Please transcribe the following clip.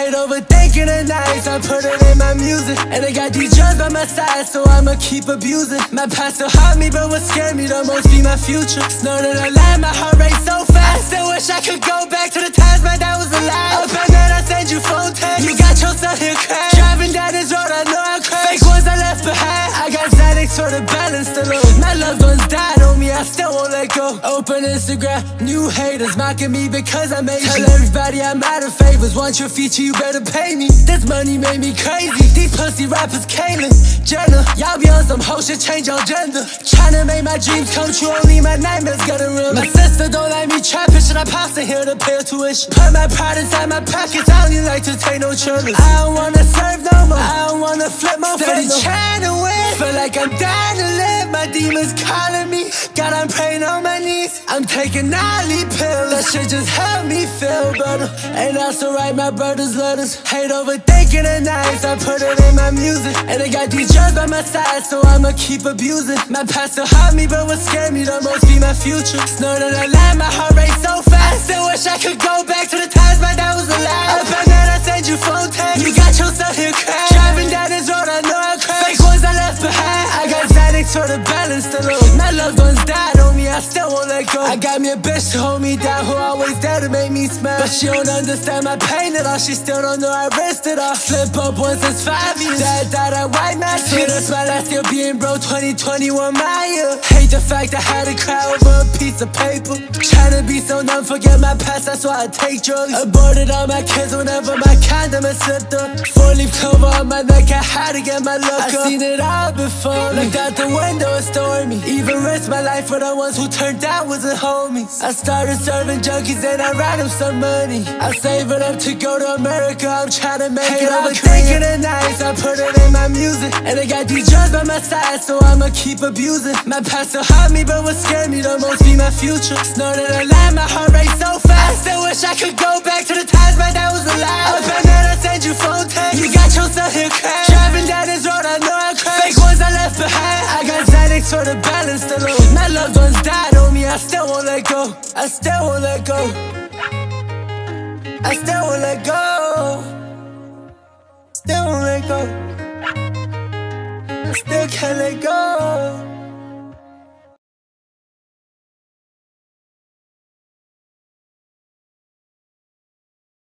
Hate overthinking the nights, I put it in my music And I got these drugs by my side, so I'ma keep abusing. My past still haunt me, but what scared me the most be my future. Snorting a line, my heart rate so fast. I still wish I could go back to the times my dad was alive. Up at night, I send you phone texts You got yourself here crash Xanax for the balance to low My loved ones died on me, I still won't let go. Open Instagram, new haters mocking me because I made Tell everybody I'm out of favors. Want your feature, you better pay me. This money made me crazy. These pussy rappers, Caitlyn, Jenner. Y'all be on some hoe shit, change your gender. Tryna make my dreams come true, only my nightmares got a real My sister don't let me trap it, should I pass it here to pay her tuition? Put my pride inside my pockets, I only like to take no trouble I don't wanna serve no more, I don't wanna flip my Steady to win, feel like I'm dying to live My demons calling me, God I'm praying on my knees. I'm taking nightly pills, that shit just help me feel better. And that's alright, my brothers letters. Hate overthinking the nights, I put it in my music. And I got these drugs by my side, so I'ma keep abusing. My past still haunt me, but what scared me the most be my future. Snorting a line, my heart rate so fast. I still wish I could go back to the times my dad was alive. Up at night, I for the balance to low My loved ones died on me, I still won't let go. I got me a bitch to hold me down Who always there to make me smile. But she don't understand my pain at all She still don't know I risked it all Flip up once it's five years. Dad died at white mask. With a smile I still being broke 2021 my year Hate the fact I had to cry over a piece of paper. Tryna be so numb, forget my past That's why I take drugs. Aborted all my kids whenever my condom is slipped up. Four leaf clover on my neck I had to get my look I up. seen it all before. Looked out the window, it's stormy. Even risked my life for the ones who turned out wasn't homies. I started serving junkies and I ran them some money. I save it up to go to America. I'm tryna make Hate it all thinking the nights I put And I got these drugs by my side So I'ma keep abusing. My past still haunt me But what scared me the most be my future. Snorting I line, my heart rate so fast. I still wish I could go back to the times my dad was alive Up at night I send you phone texts You got yourself here crash Driving down this road I know I crash Fake ones I left behind. I got Xanax for the balance to low My loved ones died on me I still won't let go. I still won't let go. I still won't let go Still won't